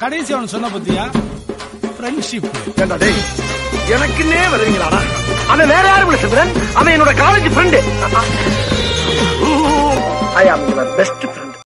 கடைசி அவன் சொன்ன பத்தியா? ஃப்ரெண்ட்ஷிப் ஏண்டா டேய் எனக்குன்னே வருவீங்களாடா? அவன் வேற யாரும் இல்ல சந்திரன் அவன் என்னோட college friend I am your best friend